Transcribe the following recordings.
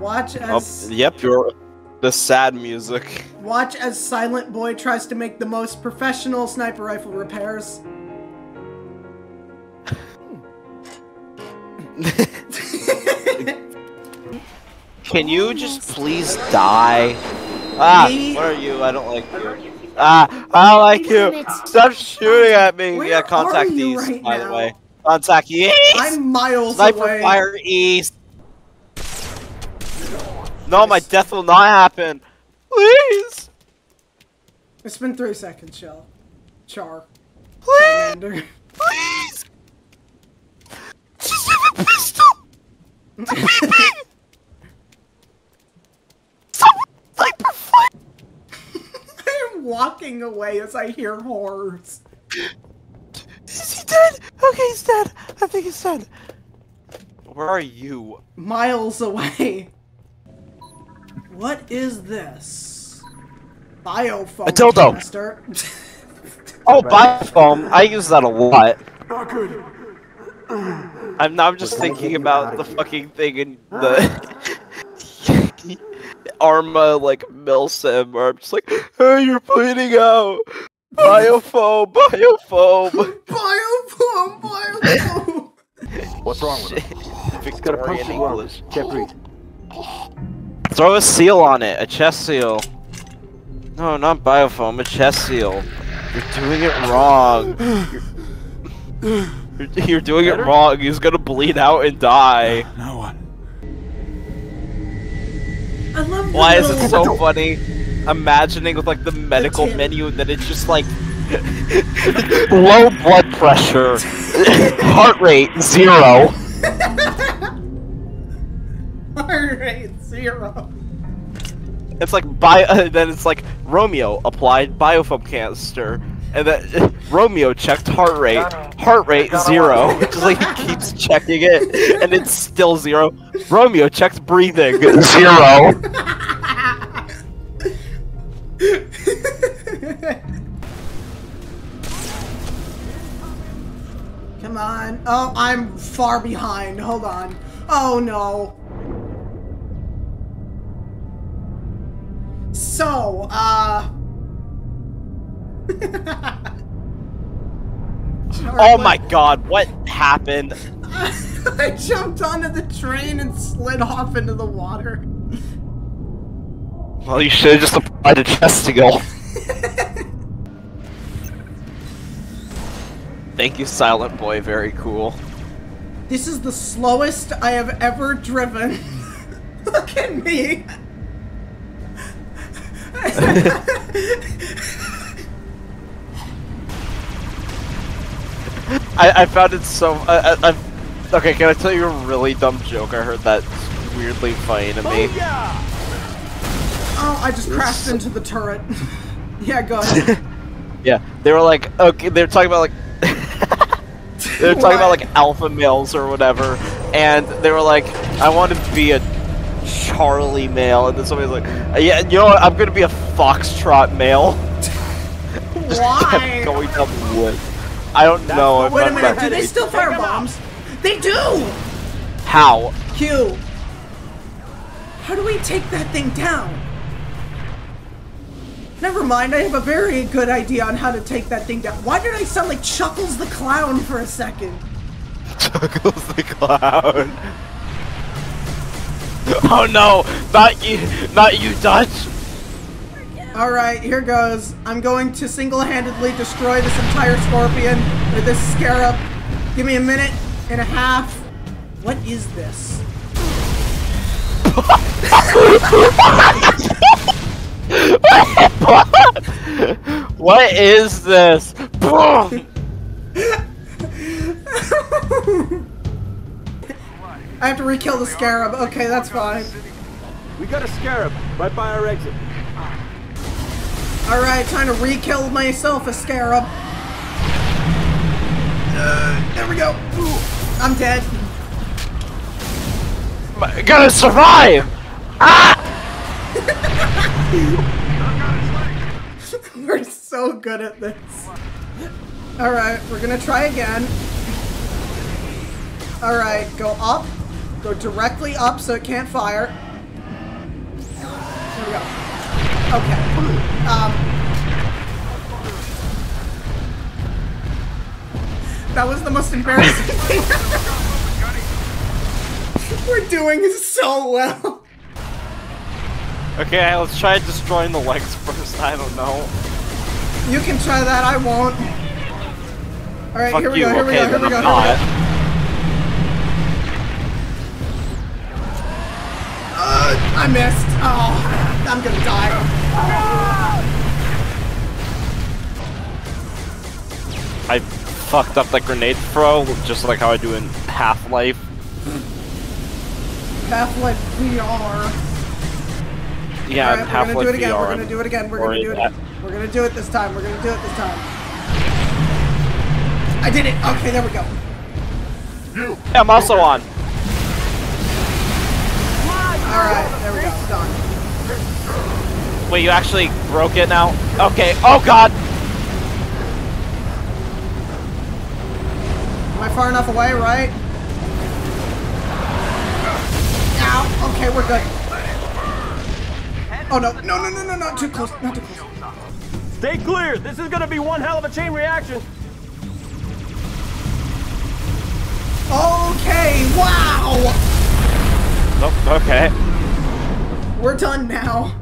Watch Oh, as yep, you're the sad music. watch as Silent Boy tries to make the most professional sniper rifle repairs. Can you just please die? Ah, what are you? I don't like you. Ah, I don't like you. Stop shooting at me. Where yeah, contact east, right by now? the way. Contact east. I'm miles Sniper away. fire east. No, my death will not happen. Please, It's been three seconds, Shell. Char. please, Charmander. please. Just have a pistol. Someone sniper. I am walking away as I hear horrors. Is he dead? Okay, he's dead. I think he's dead. Where are you? Miles away. What is this? Biofoam A dildo. canister. Oh, biofoam. I use that a lot. Not good. I'm now just thinking about the fucking thing in the Arma like Milsim where I'm just like, hey, you're bleeding out. Biofoam, biofoam. biofoam, biofoam. What's wrong with it? him? He's got a Victorian punctured. English. Can't breathe. Throw a seal on it, a chest seal. No, not biofoam, a chest seal. You're doing it wrong. You're, you're, you're doing it Better? wrong. He's gonna bleed out and die. Now what? I love the Why is it little- so funny? Imagining with like the medical tin. menu that it's just like low blood pressure, heart rate zero. Zero. It's like bio. Uh, then it's like Romeo applied biofoam canister, and then Romeo checked heart rate. Heart rate zero. Just like he keeps checking it, and it's still zero. Romeo checked breathing. Zero. Come on. Oh, I'm far behind. Hold on. Oh no. So, uh. Oh my God! What happened? I jumped onto the train and slid off into the water. Well, you should have just applied a chest seal. Thank you, Silent Boy. Very cool. This is the slowest I have ever driven. Look at me. I, I found it so. I, I, I, okay, can I tell you a really dumb joke? I heard that weirdly funny to me. Oh, oh I just crashed into the turret. yeah, go ahead. Yeah, they were like, okay, they were talking about like. they were talking about like alpha males or whatever, and they were like, I want to be a Charlie male, and then somebody's like, uh, yeah, you know what? I'm gonna be a foxtrot male. Just Why? going down the woods. I don't know. if Wait a I'm minute, do they still fire bombs? They do! How? Q. How do we take that thing down? Never mind, I have a very good idea on how to take that thing down. Why did I sound like Chuckles the Clown for a second? Chuckles the clown. Oh no! Not you! Not you, Dutch! Alright, here goes. I'm going to single-handedly destroy this entire scorpion or this scarab. Give me a minute and a half. What is this? what is this? Boom! I have to re-kill the scarab. Okay, that's fine. We got a scarab right by our exit. Alright, time to re-kill myself a scarab. Uh, there we go. Ooh, I'm dead. I gotta survive! Ah! We're so good at this. Alright, we're gonna try again. Alright, go up. Go directly up so it can't fire. we go. Okay. Um. That was the most embarrassing thing. We're doing so well. Okay, let's try destroying the legs first. I don't know. You can try that. I won't. All right, Fuck here we you. go. Here we okay, go. Here we go. Here we go. I missed. Oh, I'm gonna die. I fucked up the grenade throw, just like how I do in Half-Life. Half-Life VR. Yeah, All in right, we're gonna do it again. VR. We're gonna do it again. We're gonna do it. that- We're gonna do it this time. We're gonna do it this time. I did it. Okay, there we go. Yeah, I'm also on. All right, there we go. Done. Wait, you actually broke it now? Okay. Oh god. Am I far enough away? Right? Ow. Okay, we're good. Oh no! No! No! No! No! Not too close. Not too close. Stay clear. This is gonna be one hell of a chain reaction. Okay. Wow. Oh, okay. We're done now.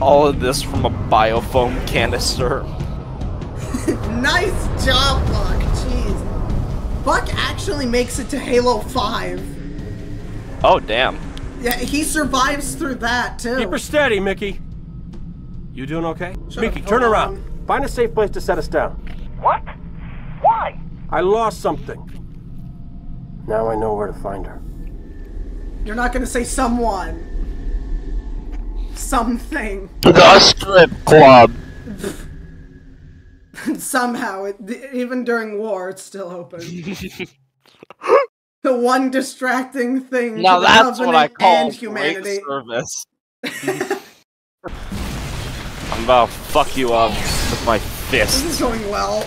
All of this from a biofoam canister. Nice job, Buck. Jeez. Buck actually makes it to Halo 5. Oh damn. Yeah, he survives through that too. Keep her steady, Mickey. You doing okay? Shut Mickey, up, turn around. on. Find a safe place to set us down. What? Why? I lost something. Now I know where to find her. You're not gonna say someone. Something. The strip club. Somehow, it, even during war, it's still open. the one distracting thing Now to the that's what I call and great humanity. service. I'm about to fuck you up with my fist. This is going well.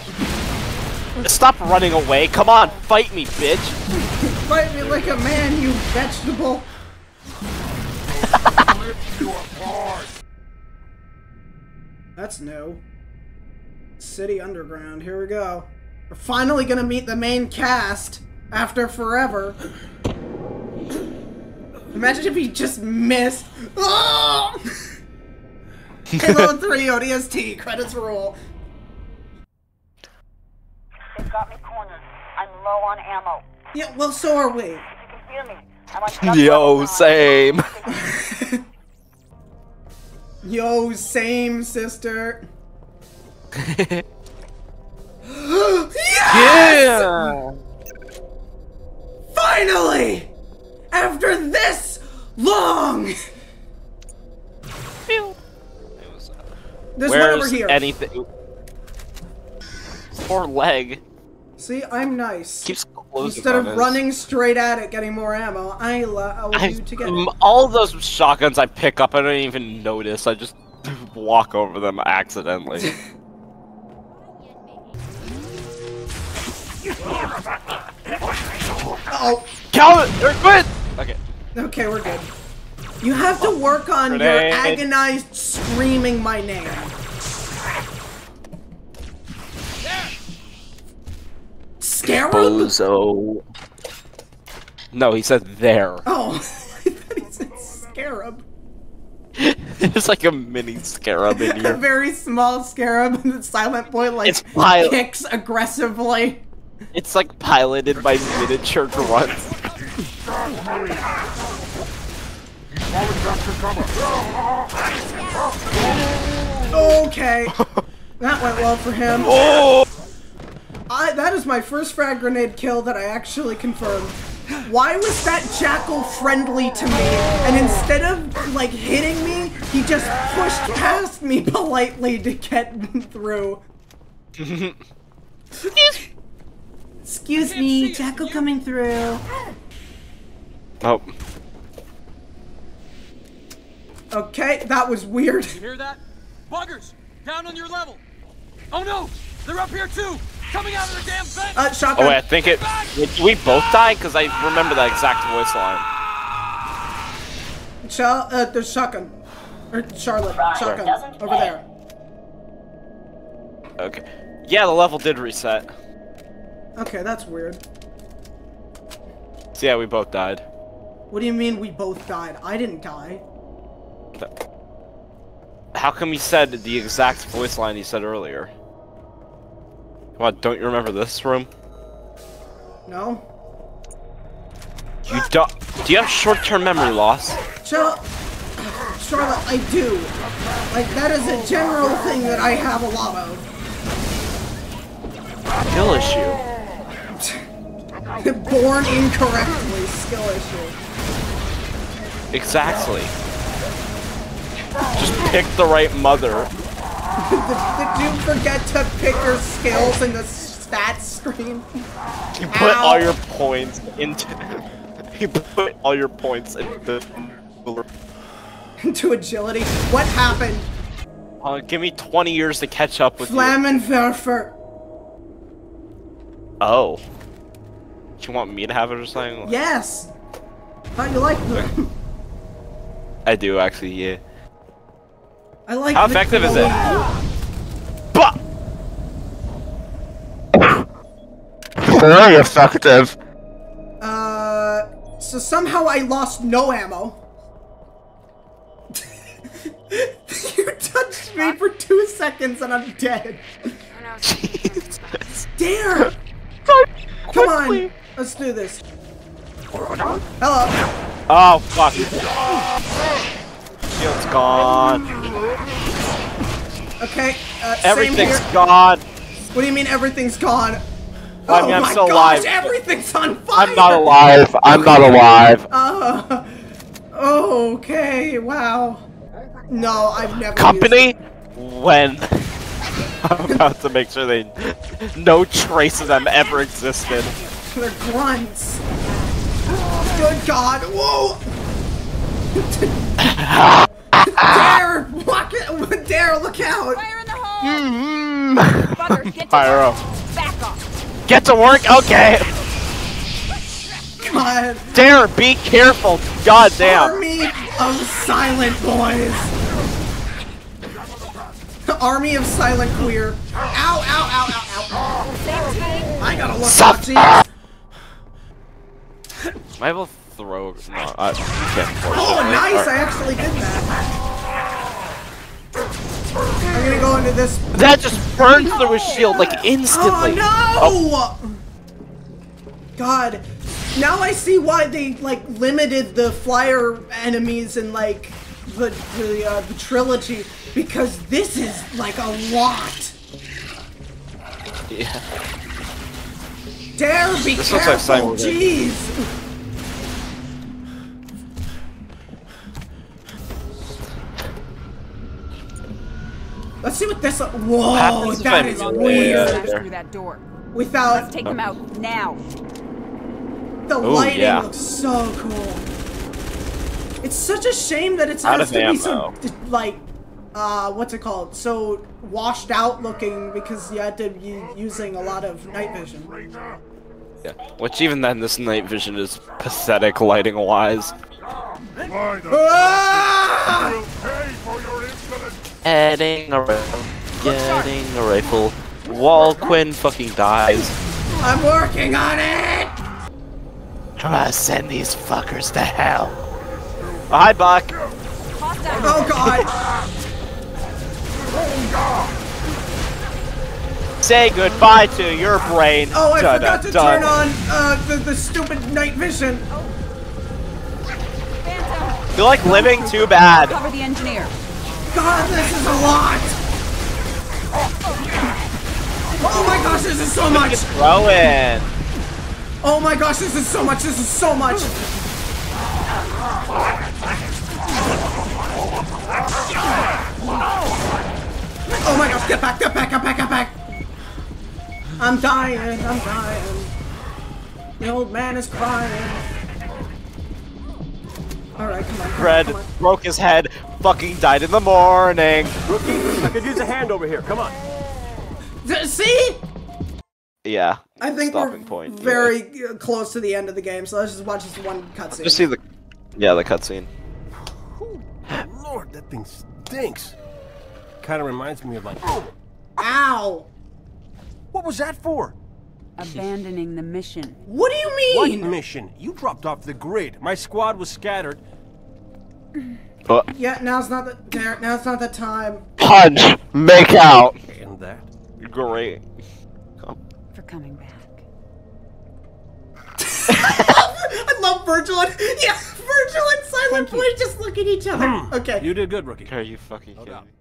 Stop running away. Come on, fight me, bitch. Fight me like a man, you vegetable. That's new. City Underground, here we go. We're finally gonna meet the main cast after forever. Imagine if he just missed. Oh! Halo 3 ODST, credits roll. They've got me cornered. I'm low on ammo. Yeah, well, so are we. You can hear me, I'm Yo, same. Yo, same sister. Yeah. Finally! After this long! There's one over Where's here. anything? Poor leg. See, I'm nice. Keeps Instead of running straight at it, getting more ammo, I allow you to get it. all those shotguns I pick up, I don't even notice. I just walk over them accidentally. Oh, Calvin, you're good. Okay. okay, we're good. You have to work on your agonized screaming my name. Scarab? Bozo. No, he said there. Oh, I thought he said scarab. There's like a mini scarab in here. A very small scarab, and the silent boy like It's pilot. kicks aggressively. It's like piloted by miniature grunts. Okay, that went well for him. Oh! I, that is my first frag grenade kill that I actually confirmed. Why was that jackal friendly to me? And instead of like hitting me, he just pushed past me politely to get through. Excuse me, jackal coming through. Oh. Okay, that was weird. You hear that? Buggers! Down on your level! Oh no! They're up here too! Uh, shotgun. Oh wait, I think it. Did we both die? Because I remember that exact voice line. Shell, uh, there's shotgun. Or Charlotte, shotgun. Over pay. there. Okay. Yeah, the level did reset. Okay, that's weird. So yeah, we both died. What do you mean we both died? I didn't die. How come he said the exact voice line he said earlier? What? Don't you remember this room? No? You don't. Do you have short-term memory loss? Char- Charlotte, I do. Like, that is a general thing that I have a lot of. Skill issue. Born incorrectly, skill issue. Exactly. Just pick the right mother. Did, you forget to pick your skills in the stats screen? You put Ow. all your points into. you put all your points into. Into agility? What happened? Uh, give me 20 years to catch up with you. Flammenwerfer. Oh. Do you want me to have it or something? Yes. How you like them? I do actually, yeah. I like. How effective is it? Bah! Very effective. Uh, so somehow I lost no ammo. you touched me for two seconds and I'm dead. Jesus. Dare! Come on, let's do this. Hello. Oh, fuck. Shield's gone. Okay. Uh, Everything's gone. What do you mean everything's gone? I oh I'm my still gosh, alive. everything's on fire! I'm not alive. I'm not alive. Uh, okay, wow. No, I've never Company? When? I'm about to make sure they. No trace of them ever existed. They're grunts. Good God! Whoa! Dare! Walk it! Dare! Look out! Fire in the hole! Mm-hmm. Brother, get to Fire work. up. Back off. Get to work? Okay. God! Dare, be careful. God damn. Army of Silent Boys! The army of Silent Queer. Ow, ow, ow, ow, ow. I gotta look Suck. up, jeez. Am I able to throw? No, I you can't. throw Oh, shit. nice! I actually did that. I'm gonna go into this. That just burned through his shield like instantly. Oh no! God, now I see why they like limited the flyer enemies in like the the uh, the trilogy because this is like a lot. Yeah. Dare be This looks like careful, Simon Red. jeez. Let's see what this. Whoa, happens if that I is move it? weird. Through that door. Without Let's take them out now. The Ooh, lighting yeah. looks so cool. It's such a shame that it's Out has of to be so like, uh, what's it called? So washed out looking because you had to be using a lot of night vision. Yeah. Which even then, this night vision is pathetic lighting wise. Ah! Adding a rifle. Getting a rifle. Wall Quinn fucking dies. I'm working on it. Try to send these fuckers to hell. Oh, hi, Buck. Hostile. Oh god. Say goodbye to your brain. Oh, I Dun, forgot to dun, turn on uh, the the stupid night vision. Phantom. You like living too bad. Cover the engineer. God, this is a lot. Oh my gosh, this is so much. Throw in. Oh my gosh, this is so much. This is so much. Oh my gosh, get back, get back, get back, get back. I'm dying, I'm dying. The old man is crying. Alright, come on. Come on, Fred come on. broke his head. Fucking died in the morning. Rookie, I could use a hand over here. Come on. D- See? yeah. I think stopping we're point. very uh, close to the end of the game, so let's just watch this one cutscene. Just see the, yeah, the cutscene. Lord, that thing stinks. Kind of reminds me of like. Ow! What was that for? Abandoning the mission. What do you mean? What mission? You dropped off the grid. My squad was scattered. Uh, Yeah, now's not the there. Now's not the time. punch, make out. And that. Great. For coming back. I love Virgil and yeah, Virgil and Silent Thank. Boy just look at each other. Okay. You did good, rookie. Are you fucking kidding doubt. me?